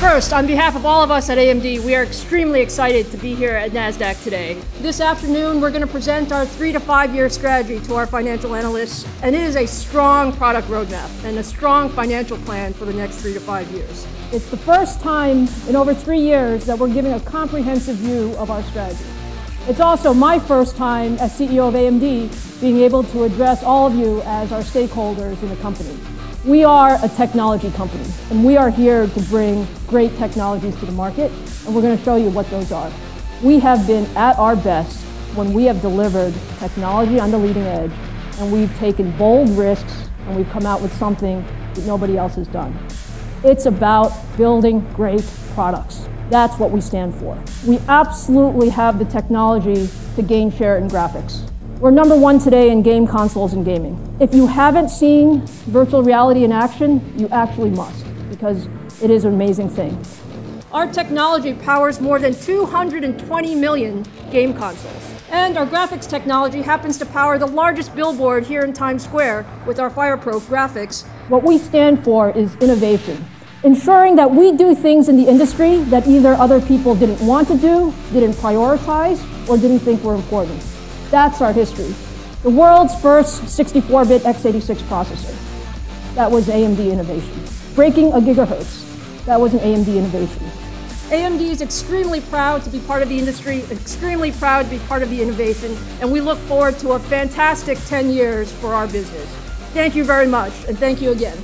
First, on behalf of all of us at AMD, we are extremely excited to be here at NASDAQ today. This afternoon, we're going to present our three to five year strategy to our financial analysts, and it is a strong product roadmap and a strong financial plan for the next three to five years. It's the first time in over three years that we're giving a comprehensive view of our strategy. It's also my first time as CEO of AMD being able to address all of you as our stakeholders in the company. We are a technology company, and we are here to bring great technologies to the market, and we're going to show you what those are. We have been at our best when we have delivered technology on the leading edge, and we've taken bold risks, and we've come out with something that nobody else has done. It's about building great products. That's what we stand for. We absolutely have the technology to gain share in graphics. We're number one today in game consoles and gaming. If you haven't seen virtual reality in action, you actually must, because it is an amazing thing. Our technology powers more than 220 million game consoles. And our graphics technology happens to power the largest billboard here in Times Square with our FirePro graphics. What we stand for is innovation, ensuring that we do things in the industry that either other people didn't want to do, didn't prioritize, or didn't think were important. That's our history. The world's first 64-bit x86 processor. That was AMD innovation. Breaking a gigahertz. That was an AMD innovation. AMD is extremely proud to be part of the industry, extremely proud to be part of the innovation, and we look forward to a fantastic 10 years for our business. Thank you very much, and thank you again.